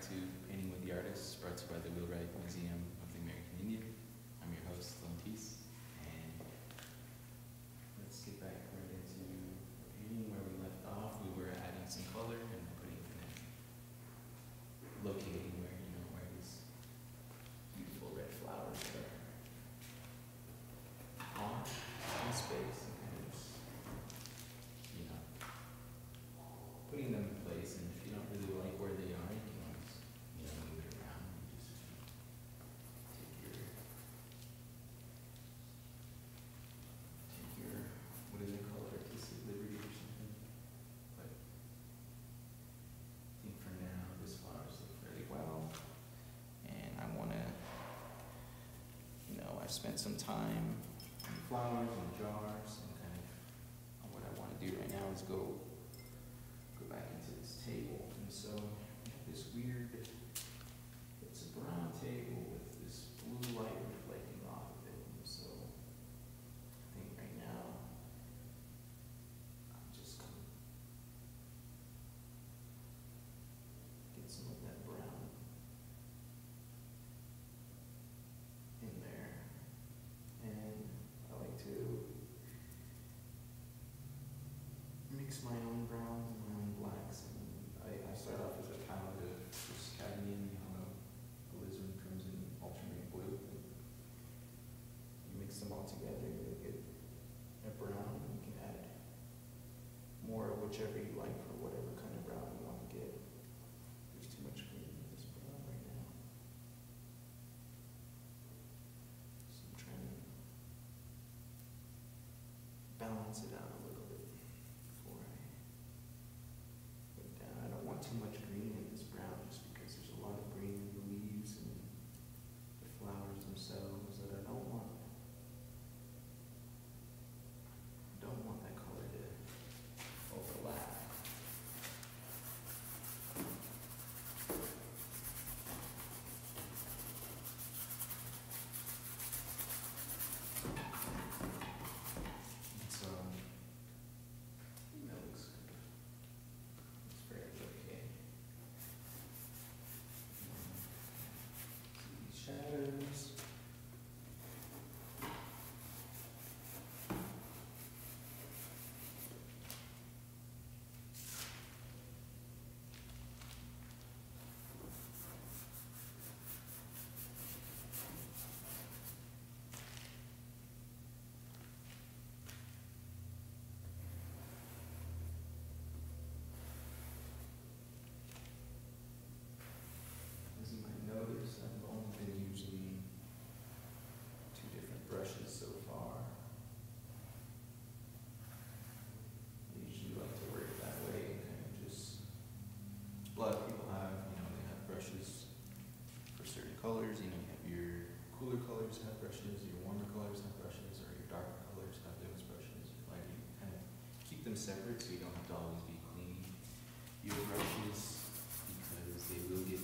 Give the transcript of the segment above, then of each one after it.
to Painting with the Artists, brought to you by the Wheelwright Museum. I've spent some time on flowers and jars and kind of uh, what I want to do right now is go go back into this table. And so this weird balance it out. colors, you know, you have your cooler colors have brushes, your warmer colors have brushes, or your darker colors have those brushes. Like you kind of keep them separate so you don't have to always be cleaning your brushes because they will get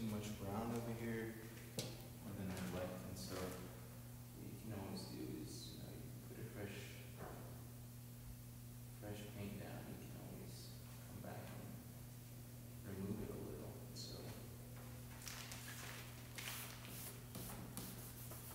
too much brown over here more than I'd like. And so what you can always do is you know, you put a fresh fresh paint down. You can always come back and remove it a little. So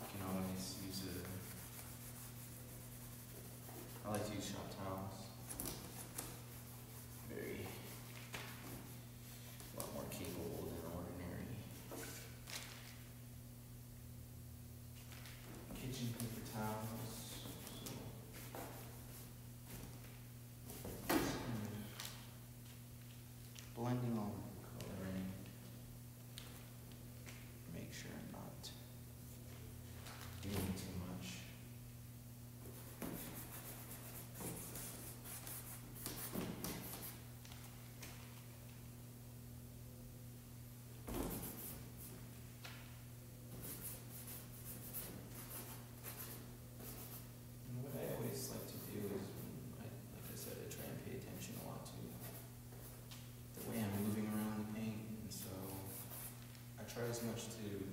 you can always use a I like to use shop kitchen paper towels. So, kind of blending all as much to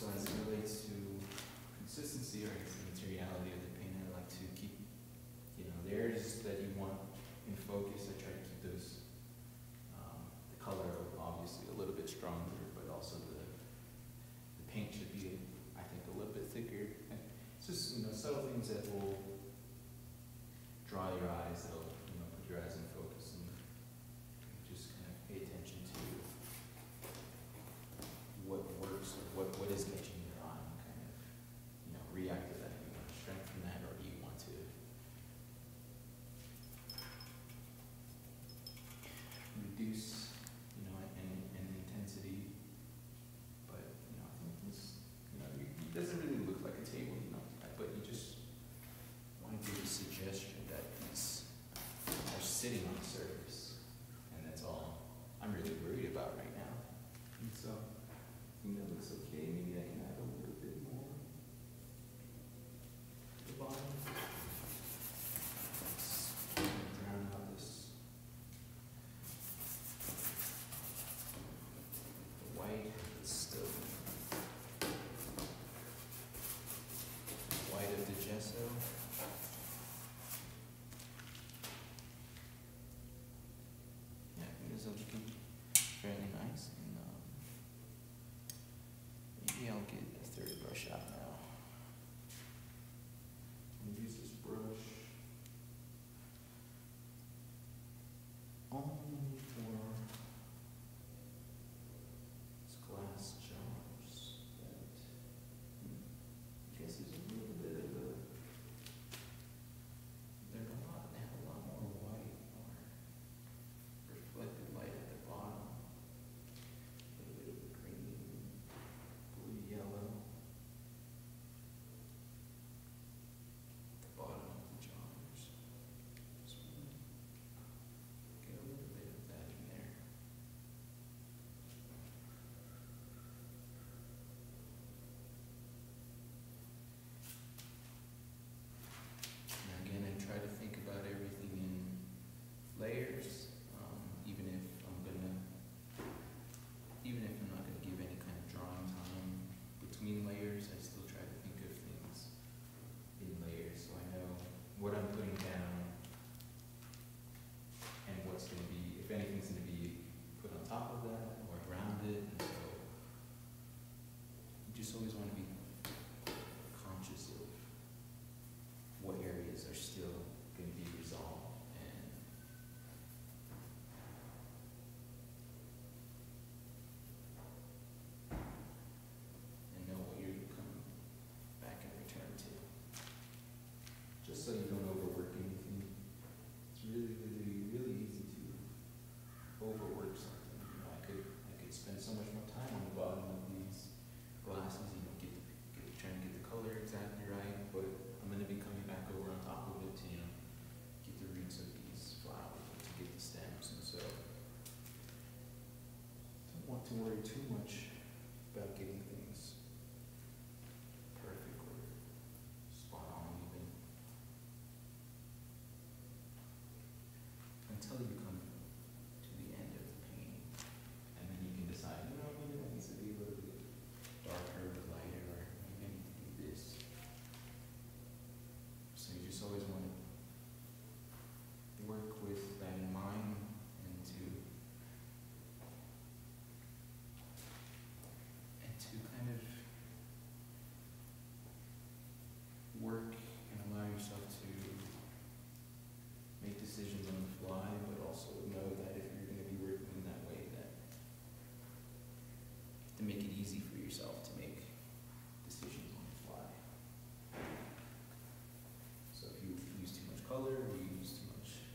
So as it relates to consistency or materiality of the Gesso. To worry too much about getting things perfect or spot on even. Until you come to the end of the and then you can decide, you know, maybe that needs to be a little darker or lighter, or this. So you just always want to work with that in mind and to and to kind of work and allow yourself to make decisions on the fly, but also know that if you're gonna be working in that way, that to make it easy for yourself to make decisions on the fly. So if you use too much color or you use too much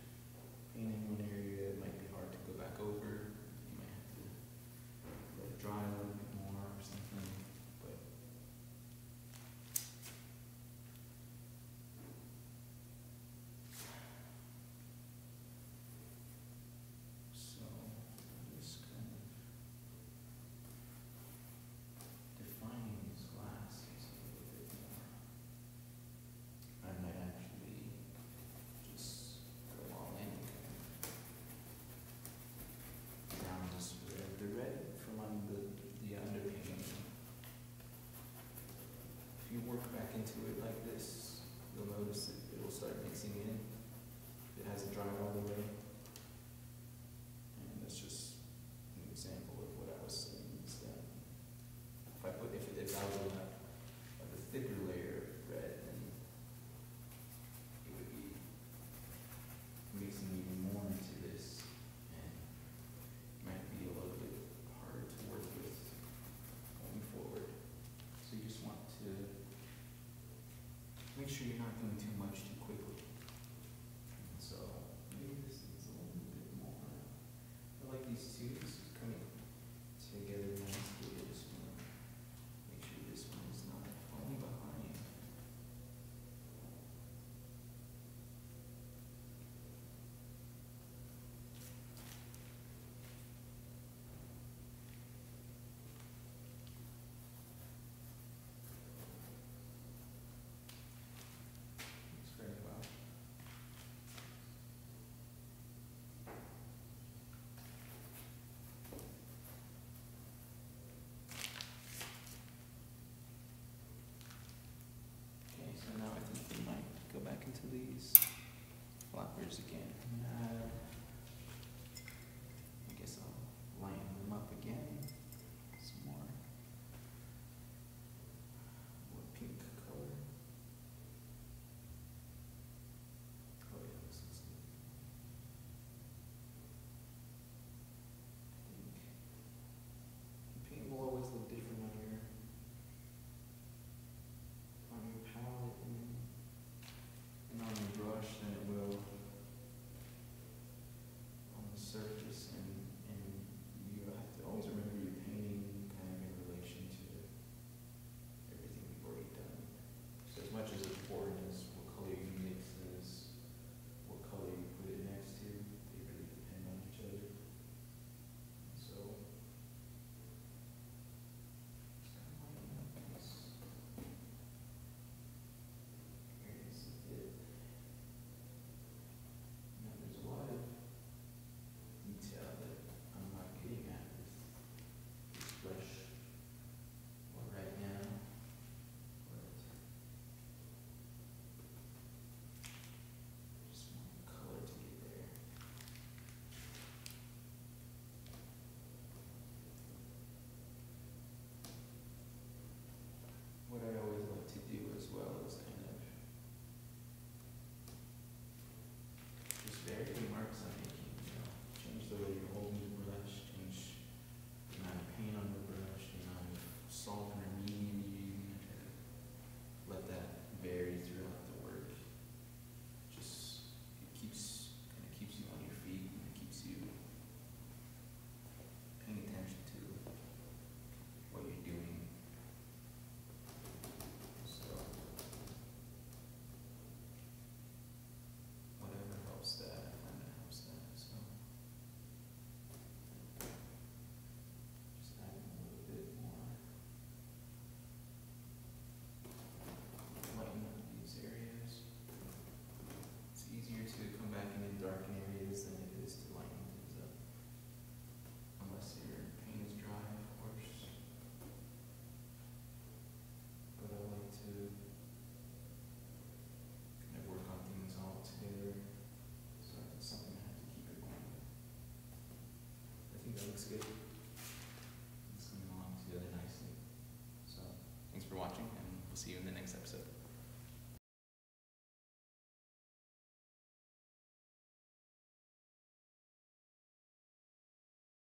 paint in one area, it might be hard to go back over. You might have to let it dry a little bit more or something, but. So, just kind of defining these glasses a little bit more. I might actually just go all in down this red, the red from on the, the underpainting. If you work back into it like this, you'll notice that it'll start mixing in. It hasn't dried all the way. And that's just an example of what I was saying is that if I put, if, if I was on a, like a thicker layer of red, then it would be mixing even more into this and might be a little bit harder to work with going forward. So you just want to make sure you're not doing too much too quickly. And so maybe this is a little bit more, I like these two, this question. next episode.